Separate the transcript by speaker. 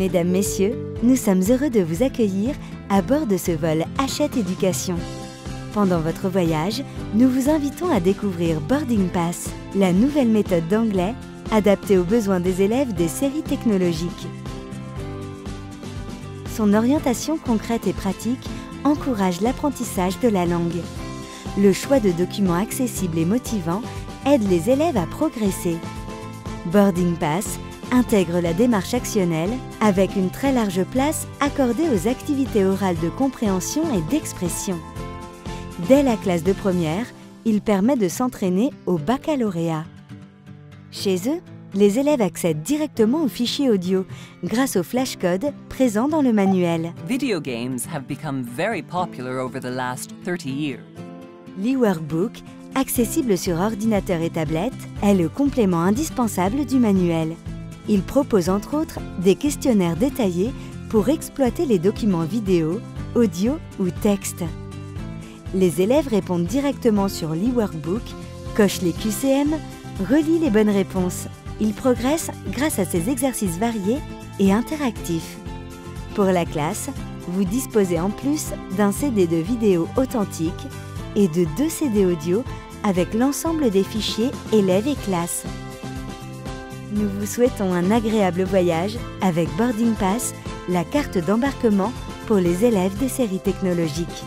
Speaker 1: Mesdames, Messieurs, nous sommes heureux de vous accueillir à bord de ce vol Hachette Éducation. Pendant votre voyage, nous vous invitons à découvrir Boarding Pass, la nouvelle méthode d'anglais adaptée aux besoins des élèves des séries technologiques. Son orientation concrète et pratique encourage l'apprentissage de la langue. Le choix de documents accessibles et motivants aide les élèves à progresser. Boarding Pass intègre la démarche actionnelle avec une très large place accordée aux activités orales de compréhension et d'expression. Dès la classe de première, il permet de s'entraîner au baccalauréat. Chez eux, les élèves accèdent directement aux fichiers audio grâce au flashcode présent dans le manuel.
Speaker 2: Video games have become very popular over the last 30 years.
Speaker 1: L'e-workbook, accessible sur ordinateur et tablette, est le complément indispensable du manuel. Il propose entre autres des questionnaires détaillés pour exploiter les documents vidéo, audio ou texte. Les élèves répondent directement sur l'e-workbook, cochent les QCM, relient les bonnes réponses. Ils progressent grâce à ces exercices variés et interactifs. Pour la classe, vous disposez en plus d'un CD de vidéo authentique et de deux CD audio avec l'ensemble des fichiers élèves et classes. Nous vous souhaitons un agréable voyage avec Boarding Pass, la carte d'embarquement pour les élèves des séries technologiques.